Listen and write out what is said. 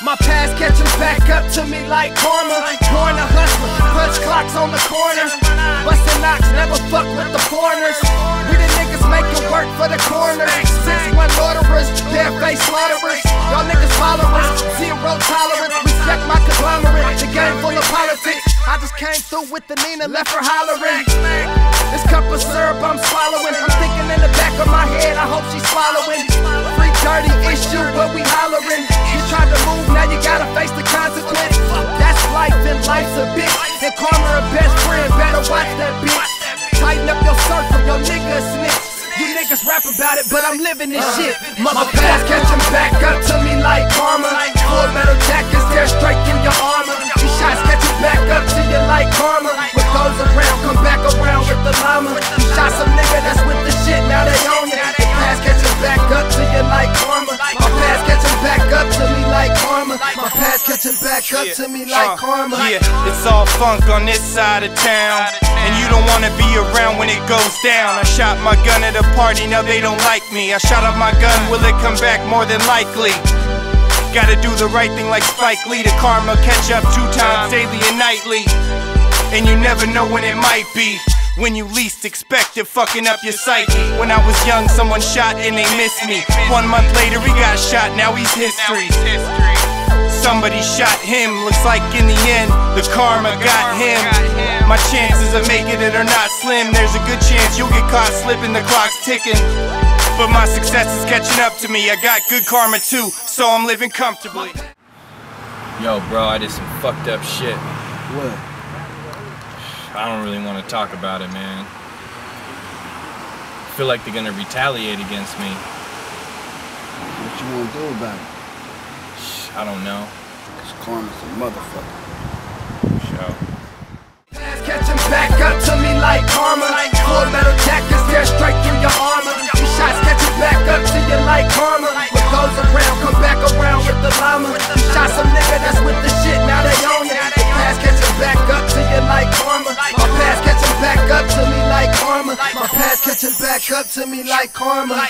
My past catches back up to me like karma. Torn a hustler, punch clocks on the corners. Bustin' knocks, never fuck with the foreigners. We didn't niggas making work for the corners. Six one loiterers, bare face slaughterers. Y'all niggas followers, zero tolerance. Respect my conglomerate, the game full of politics. I just came through with the Nina, left her hollering. This cup of syrup I'm swallowing. I'm thinking in the back of my head, I hope she's swallowing. Free dirty issue, but we hollering. You tried to move, rap about it, but I'm living this shit. Uh, Mother past catching back up to me like karma. Full metal jackets, they're straight in your armor. These shots catching back up to you like karma. What goes around, come back around with the llama. You shot some nigga that's with the shit, now they own you. They past catching back up to you like karma. My past catching back up to me like karma. My past catching back up to me like karma. Yeah, it's all funk on this side of town. Don't wanna be around when it goes down. I shot my gun at a party, now they don't like me. I shot up my gun, will it come back? More than likely. Gotta do the right thing like Spike Lee. The karma catch up two times daily and nightly. And you never know when it might be. When you least expect it, fucking up your psyche. When I was young, someone shot and they missed me. One month later, he got shot, now he's history. Somebody shot him, looks like in the end, the karma got him. My chances of making it are not slim. There's a good chance you'll get caught slipping, the clock's ticking. But my success is catching up to me. I got good karma too, so I'm living comfortably. Yo, bro, I did some fucked up shit. What? I don't really want to talk about it, man. I feel like they're gonna retaliate against me. What you wanna do about it? I don't know. Cause karma's a motherfucker. Show. Like karma. Full metal jackets, they're straight through your armor. These shots catching back up to you like karma. What goes around, come back around with the llama. You shot some nigga that's with the shit, now they own you. The past catching back up to you like karma. My past catching back up to me like karma. My past catching back up to me like karma.